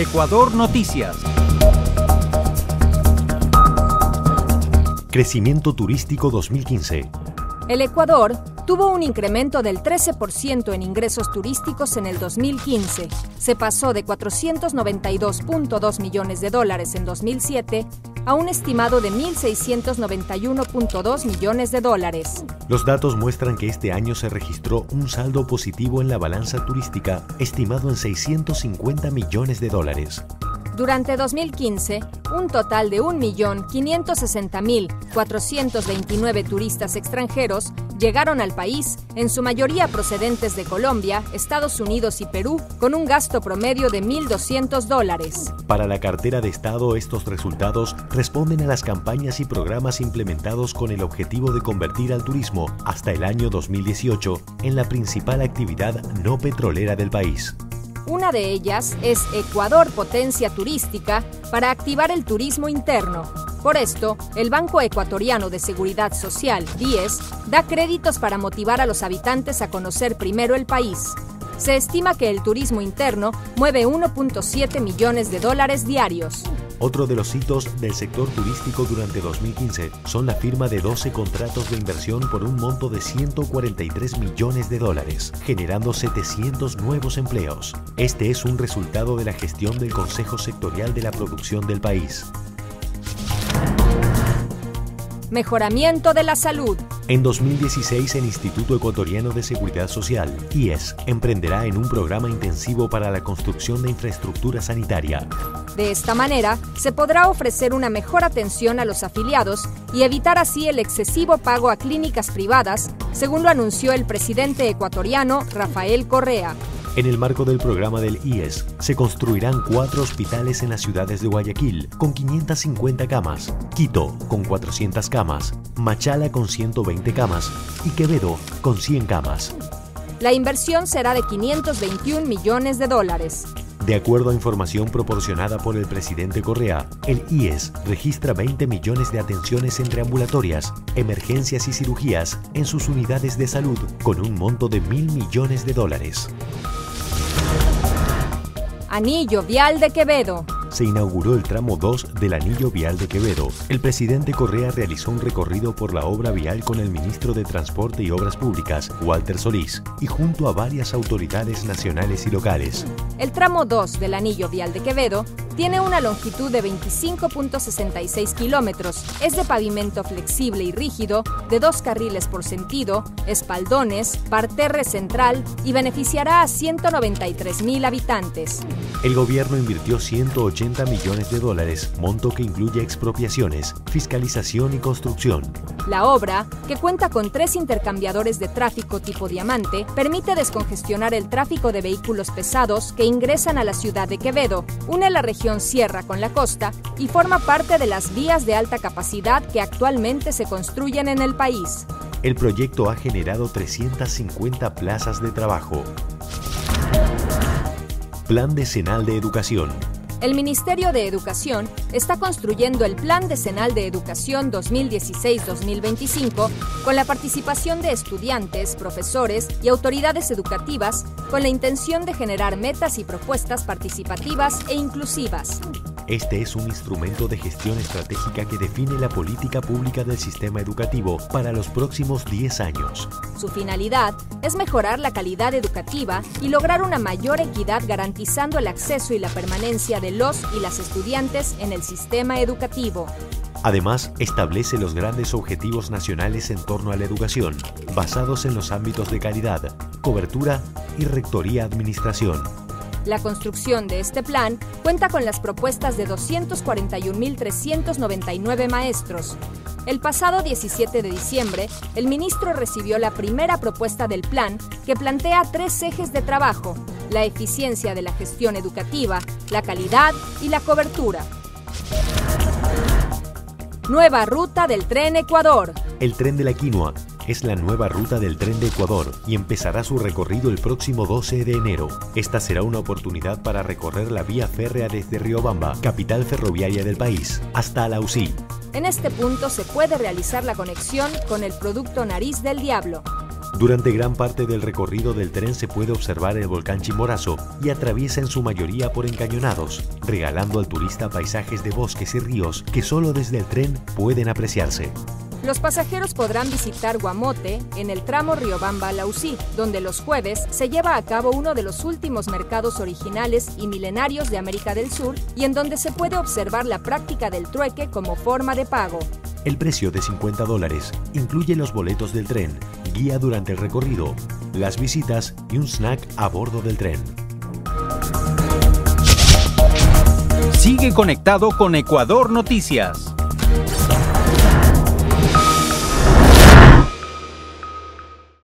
Ecuador Noticias. Crecimiento turístico 2015. El Ecuador tuvo un incremento del 13% en ingresos turísticos en el 2015. Se pasó de 492.2 millones de dólares en 2007 a un estimado de 1.691.2 millones de dólares. Los datos muestran que este año se registró un saldo positivo en la balanza turística estimado en 650 millones de dólares. Durante 2015, un total de 1.560.429 turistas extranjeros llegaron al país, en su mayoría procedentes de Colombia, Estados Unidos y Perú, con un gasto promedio de 1.200 dólares. Para la cartera de Estado, estos resultados responden a las campañas y programas implementados con el objetivo de convertir al turismo hasta el año 2018 en la principal actividad no petrolera del país. Una de ellas es Ecuador Potencia Turística para activar el turismo interno. Por esto, el Banco Ecuatoriano de Seguridad Social, BIES, da créditos para motivar a los habitantes a conocer primero el país. Se estima que el turismo interno mueve 1.7 millones de dólares diarios. Otro de los hitos del sector turístico durante 2015 son la firma de 12 contratos de inversión por un monto de 143 millones de dólares, generando 700 nuevos empleos. Este es un resultado de la gestión del Consejo Sectorial de la Producción del país. Mejoramiento de la salud. En 2016, el Instituto Ecuatoriano de Seguridad Social, IES, emprenderá en un programa intensivo para la construcción de infraestructura sanitaria. De esta manera, se podrá ofrecer una mejor atención a los afiliados y evitar así el excesivo pago a clínicas privadas, según lo anunció el presidente ecuatoriano Rafael Correa. En el marco del programa del IES, se construirán cuatro hospitales en las ciudades de Guayaquil, con 550 camas, Quito, con 400 camas, Machala, con 120 camas, y Quevedo, con 100 camas. La inversión será de 521 millones de dólares. De acuerdo a información proporcionada por el presidente Correa, el IES registra 20 millones de atenciones entre ambulatorias, emergencias y cirugías en sus unidades de salud, con un monto de mil millones de dólares. Anillo Vial de Quevedo se inauguró el tramo 2 del Anillo Vial de Quevedo. El presidente Correa realizó un recorrido por la obra vial con el ministro de Transporte y Obras Públicas, Walter Solís, y junto a varias autoridades nacionales y locales. El tramo 2 del Anillo Vial de Quevedo tiene una longitud de 25.66 kilómetros, es de pavimento flexible y rígido, de dos carriles por sentido, espaldones, parterre central y beneficiará a 193 mil habitantes. El gobierno invirtió 180 millones de dólares, monto que incluye expropiaciones, fiscalización y construcción. La obra, que cuenta con tres intercambiadores de tráfico tipo diamante, permite descongestionar el tráfico de vehículos pesados que ingresan a la ciudad de Quevedo, une la región Sierra con la costa y forma parte de las vías de alta capacidad que actualmente se construyen en el país. El proyecto ha generado 350 plazas de trabajo. Plan Decenal de Educación. El Ministerio de Educación está construyendo el Plan Decenal de Educación 2016-2025 con la participación de estudiantes, profesores y autoridades educativas con la intención de generar metas y propuestas participativas e inclusivas. Este es un instrumento de gestión estratégica que define la política pública del sistema educativo para los próximos 10 años. Su finalidad es mejorar la calidad educativa y lograr una mayor equidad garantizando el acceso y la permanencia de los y las estudiantes en el sistema educativo. Además, establece los grandes objetivos nacionales en torno a la educación, basados en los ámbitos de calidad, cobertura y rectoría-administración. La construcción de este plan cuenta con las propuestas de 241.399 maestros. El pasado 17 de diciembre, el ministro recibió la primera propuesta del plan que plantea tres ejes de trabajo, la eficiencia de la gestión educativa, la calidad y la cobertura. Nueva ruta del tren Ecuador. El tren de la quinoa es la nueva ruta del tren de Ecuador y empezará su recorrido el próximo 12 de enero. Esta será una oportunidad para recorrer la vía férrea desde Riobamba, capital ferroviaria del país, hasta Alausí. En este punto se puede realizar la conexión con el producto Nariz del Diablo. Durante gran parte del recorrido del tren se puede observar el volcán Chimborazo y atraviesa en su mayoría por encañonados, regalando al turista paisajes de bosques y ríos que solo desde el tren pueden apreciarse. Los pasajeros podrán visitar Guamote en el tramo Riobamba-Lausí, donde los jueves se lleva a cabo uno de los últimos mercados originales y milenarios de América del Sur y en donde se puede observar la práctica del trueque como forma de pago. El precio de 50 dólares incluye los boletos del tren, guía durante el recorrido, las visitas y un snack a bordo del tren. Sigue conectado con Ecuador Noticias.